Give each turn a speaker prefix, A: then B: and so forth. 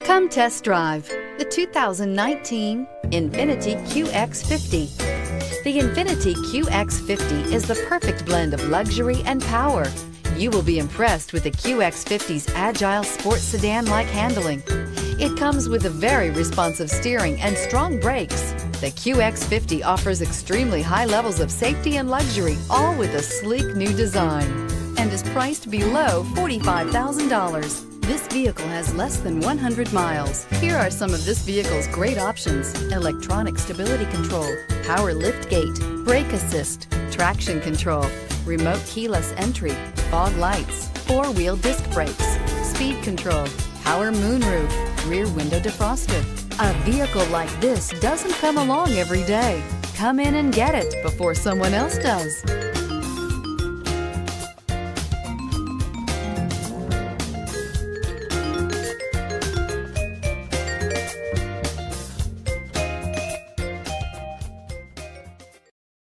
A: Come test drive the 2019 Infiniti QX50. The Infiniti QX50 is the perfect blend of luxury and power. You will be impressed with the QX50's agile sports sedan-like handling. It comes with a very responsive steering and strong brakes. The QX50 offers extremely high levels of safety and luxury, all with a sleek new design, and is priced below $45,000. This vehicle has less than 100 miles. Here are some of this vehicle's great options. Electronic stability control, power lift gate, brake assist, traction control, remote keyless entry, fog lights, four-wheel disc brakes, speed control, power moonroof, rear window defroster. A vehicle like this doesn't come along every day. Come in and get it before someone else does.